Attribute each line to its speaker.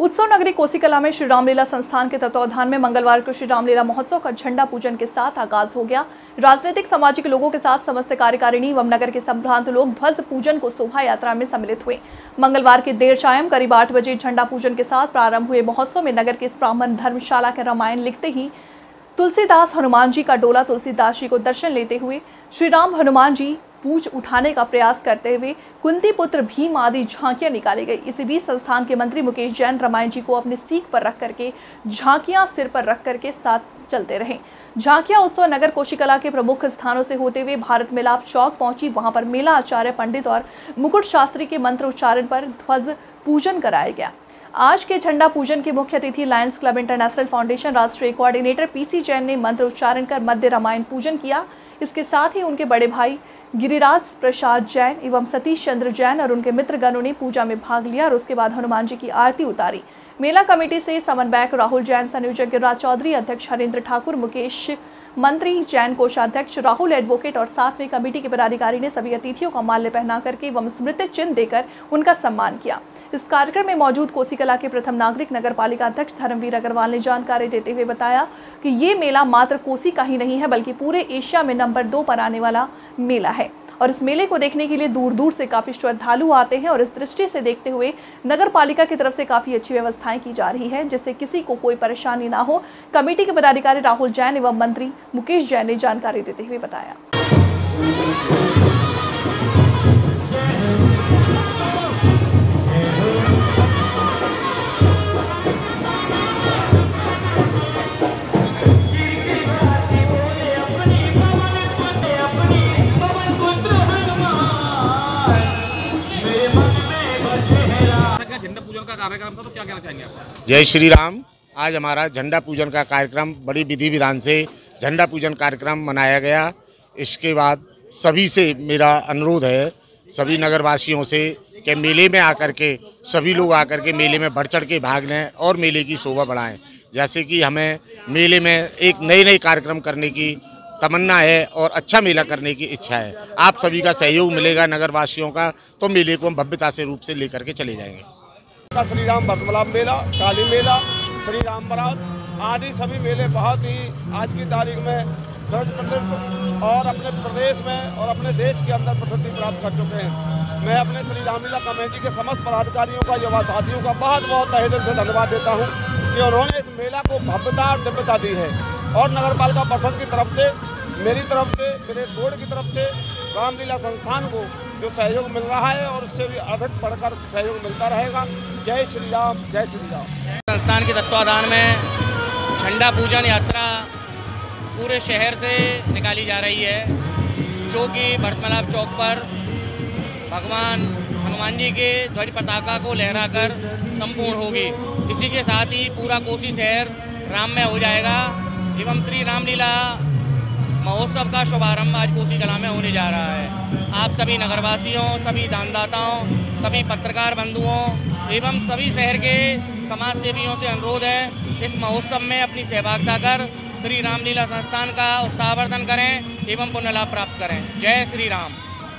Speaker 1: उत्सव नगरी कोसीकला में श्री रामलीला संस्थान के तत्वावधान में मंगलवार को श्री रामलीला महोत्सव का झंडा पूजन के साथ आगाज़ हो गया। राजनीतिक, सामाजिक लोगों के साथ समस्त कार्यकारिणी एवं नगर के संभ्रांत लोग ध्वज पूजन को शोभा यात्रा में सम्मिलित हुए। मंगलवार की देर शायम करीब आठ बजे झंडा पूजन के साथ प्रारंभ हुए महोत्सव में नगर के ब्राह्मण धर्मशाला के रामायण लिखते ही तुलसीदास हनुमान जी का डोला तुलसीदास जी को दर्शन लेते हुए श्री राम हनुमान जी पूछ उठाने का प्रयास करते हुए कुंती पुत्र भीम आदि झांकियाँ निकाली गई। इसी बीच संस्थान के मंत्री मुकेश जैन रामायण जी को अपनी सीख पर रख करके, झांकियाँ सिर पर रख करके साथ चलते रहे। झांकियाँ उत्सव नगर कोशिकला के प्रमुख स्थानों से होते हुए भारत मिलाप चौक पहुँची। वहाँ पर मेला आचार्य पंडित और मुकुट शास्त्री के मंत्र उच्चारण पर ध्वज पूजन कराया गया। आज के झंडा पूजन के मुख्य अतिथि लायंस क्लब इंटरनेशनल फाउंडेशन राष्ट्रीय कोऑर्डिनेटर पीसी जैन ने मंत्र उच्चारण कर मध्य रामायण पूजन किया। इसके साथ ही उनके बड़े भाई गिरिराज प्रसाद जैन एवं सतीश चंद्र जैन और उनके मित्रगणों ने पूजा में भाग लिया और उसके बाद हनुमान जी की आरती उतारी। मेला कमेटी से समन्वयक राहुल जैन, संयोजक गिरिराज चौधरी, अध्यक्ष हरेंद्र ठाकुर, मुकेश मंत्री, जैन कोषाध्यक्ष राहुल एडवोकेट और साथ में कमेटी के पदाधिकारी ने सभी अतिथियों का माल्य पहना करके एवं स्मृति चिन्ह देकर उनका सम्मान किया। इस कार्यक्रम में मौजूद कोसीकला के प्रथम नागरिक नगर पालिका अध्यक्ष धर्मवीर अग्रवाल ने जानकारी देते हुए बताया कि ये मेला मात्र कोसी का ही नहीं है, बल्कि पूरे एशिया में नंबर दो पर आने वाला मेला है। और इस मेले को देखने के लिए दूर दूर से काफ़ी श्रद्धालु आते हैं और इस दृष्टि से देखते हुए नगर पालिका की तरफ़ से काफ़ी अच्छी व्यवस्थाएँ की जा रही है, जिससे किसी को कोई परेशानी ना हो। कमेटी के पदाधिकारी राहुल जैन एवं मंत्री मुकेश जैन ने जानकारी देते हुए बताया।
Speaker 2: पूजन का कार्यक्रम था तो क्या कहना चाहेंगे आप?
Speaker 3: जय श्री राम। आज हमारा झंडा पूजन का कार्यक्रम, बड़ी विधि विधान से झंडा पूजन कार्यक्रम मनाया गया। इसके बाद सभी से मेरा अनुरोध है, सभी नगरवासियों से कि मेले में आकर के, सभी लोग आकर के मेले में बढ़ चढ़ के भाग लें और मेले की शोभा बढ़ाएँ। जैसे कि हमें मेले में एक नए नए कार्यक्रम करने की तमन्ना है और अच्छा मेला करने की इच्छा है। आप सभी का सहयोग मिलेगा नगरवासियों का तो मेले को हम भव्यता से रूप से लेकर के चले जाएँगे।
Speaker 4: का श्री राम भरतमलाप मेला, काली मेला, श्री राम बारात, आदि सभी मेले बहुत ही आज की तारीख में ब्रज प्रदेश और अपने प्रदेश में और अपने देश के अंदर प्रसिद्धि प्राप्त कर चुके हैं। मैं अपने श्री रामलीला कमेटी के समस्त पदाधिकारियों का, युवा साथियों का बहुत बहुत तहे दिल से धन्यवाद देता हूँ कि उन्होंने इस मेला को भव्यता और दिव्यता दी है। और नगर पालिका परिषद की तरफ़ से, मेरी तरफ़ से, मेरे बोर्ड की तरफ़ से रामलीला संस्थान को जो सहयोग मिल रहा है और उससे भी अधिक बढ़कर सहयोग मिलता रहेगा। जय श्री राम, जय श्री राम।
Speaker 5: संस्थान के तत्वाधान में झंडा पूजन यात्रा पूरे शहर से निकाली जा रही है, जो कि भटमलाप चौक पर भगवान, हनुमान जी के ध्वज पताका को लहराकर संपूर्ण होगी। इसी के साथ ही पूरा कोसी शहर राम में हो जाएगा। एवं श्री रामलीला महोत्सव का शुभारंभ आज कोसी कला में होने जा रहा है। आप सभी नगरवासियों, सभी दानदाताओं, सभी पत्रकार बंधुओं एवं सभी शहर के समाज सेवियों से अनुरोध है, इस महोत्सव में अपनी सहभागिता कर श्री रामलीला संस्थान का उत्साहवर्धन करें एवं पुण्य लाभ प्राप्त करें। जय श्री राम।